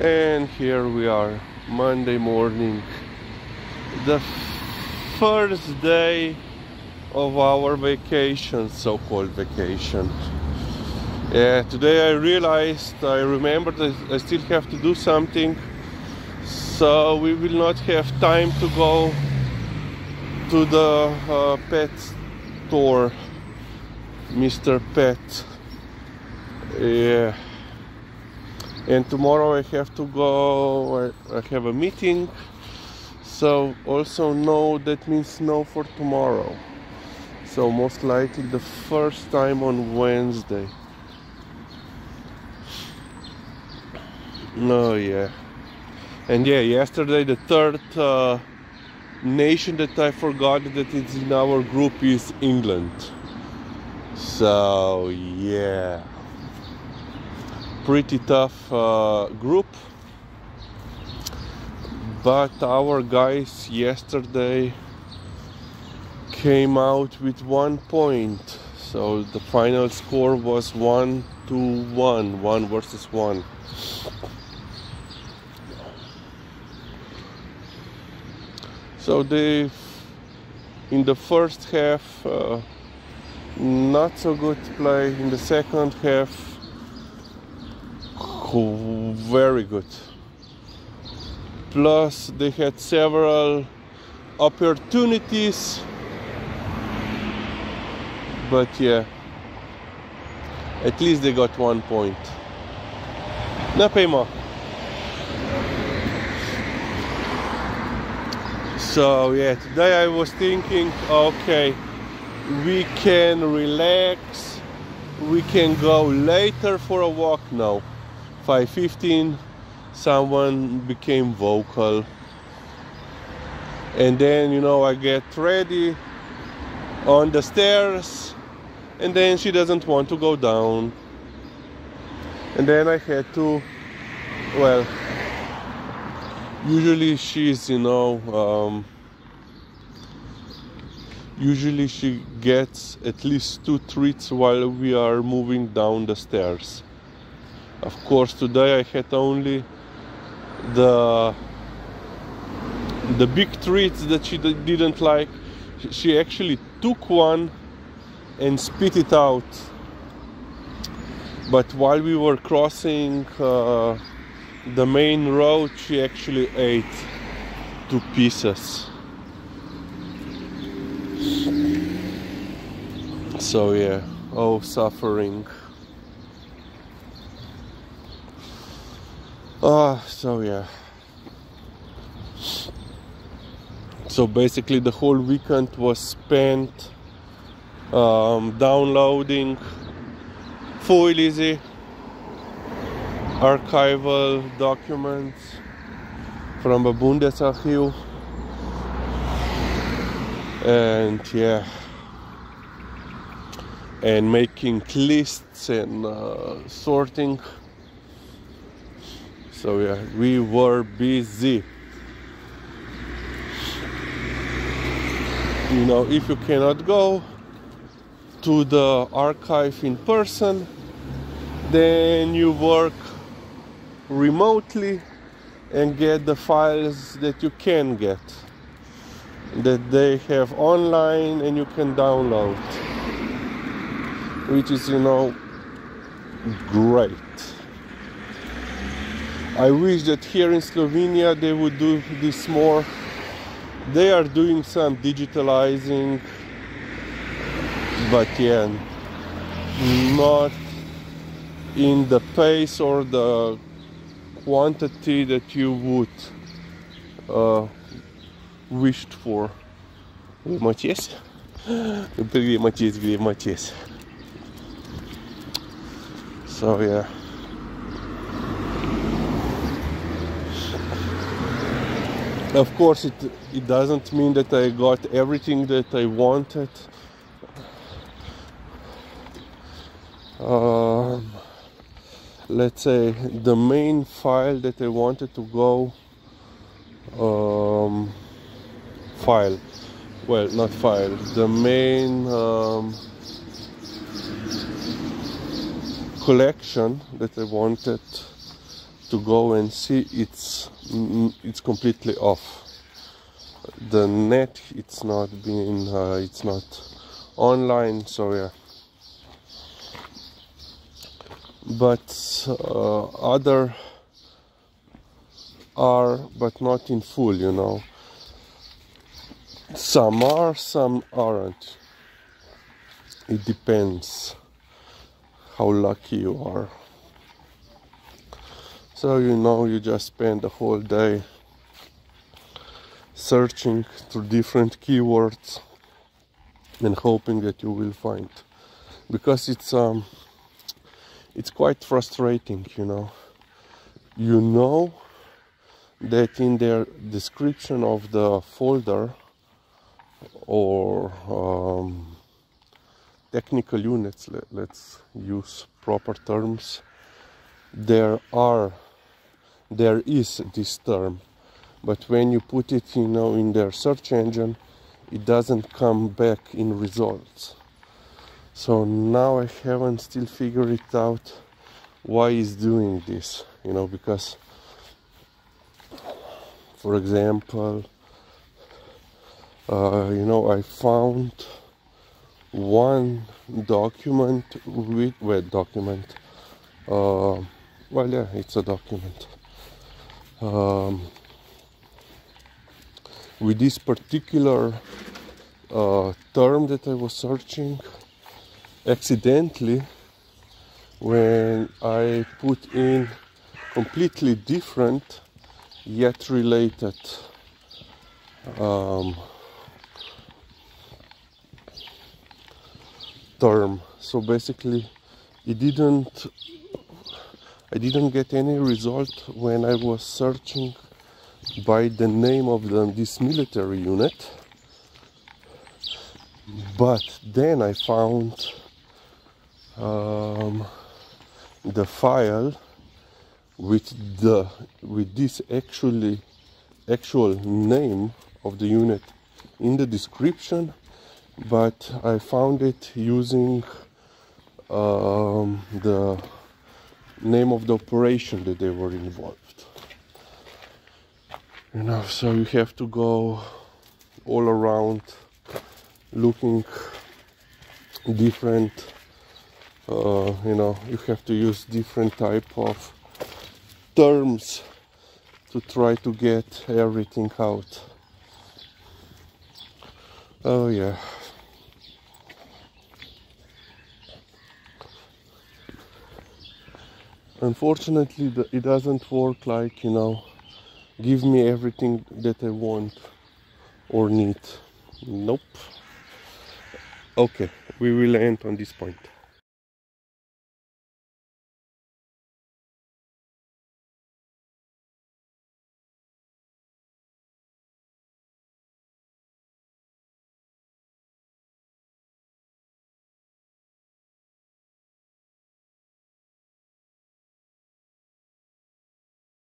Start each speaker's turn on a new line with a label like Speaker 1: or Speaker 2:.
Speaker 1: and here we are Monday morning. The first day of our vacation so-called vacation. Yeah today I realized I remembered that I still have to do something so we will not have time to go to the uh, pet store Mr. Pet. Yeah and tomorrow I have to go I have a meeting. So also no that means no for tomorrow. So most likely the first time on Wednesday. No yeah. And yeah yesterday the third uh, nation that I forgot that it's in our group is England. So yeah pretty tough uh, group. But our guys yesterday came out with one point. So the final score was one to one one versus one. So they in the first half uh, not so good play. In the second half very good. Plus they had several opportunities. But yeah at least they got one point. Na more. so yeah today I was thinking okay we can relax. We can go later for a walk now 515 someone became vocal. And then you know I get ready on the stairs and then she doesn't want to go down. And then I had to well usually she's you know um, usually she gets at least two treats while we are moving down the stairs of course today I had only the the big treats that she didn't like. She actually took one and spit it out. But while we were crossing uh, the main road she actually ate two pieces. So yeah. Oh suffering Ah, so yeah. So basically, the whole weekend was spent um, downloading full easy archival documents from the Bundesarchiv and yeah and making lists and uh, sorting so yeah we were busy. You know if you cannot go to the archive in person then you work remotely and get the files that you can get that they have online and you can download which is you know great I wish that here in Slovenia they would do this more. They are doing some digitalizing, but yeah, not in the pace or the quantity that you would uh, wished for. Maties? Maties, Maties. So yeah. Of course it it doesn't mean that I got everything that I wanted. Um, let's say the main file that I wanted to go um, file. Well not file. The main um, collection that I wanted to go and see it's mm, it's completely off. The net it's not being uh, it's not online so yeah. But uh, other are but not in full you know. Some are some aren't. It depends how lucky you are so you know you just spend the whole day searching through different keywords and hoping that you will find. Because it's um it's quite frustrating you know. You know that in their description of the folder or um, technical units let, let's use proper terms there are there is this term. But when you put it you know in their search engine it doesn't come back in results. So now I haven't still figured it out why he's doing this you know because for example uh, you know I found one document with web document uh, well yeah it's a document um, with this particular uh, term that I was searching accidentally when I put in completely different yet related um, term. So basically it didn't I didn't get any result when I was searching by the name of the, this military unit. But then I found um, the file with the with this actually actual name of the unit in the description. But I found it using um, the name of the operation that they were involved. You know so you have to go all around looking different uh, you know you have to use different type of terms to try to get everything out. Oh yeah unfortunately it doesn't work like you know give me everything that I want or need. Nope. Okay, we will end on this point.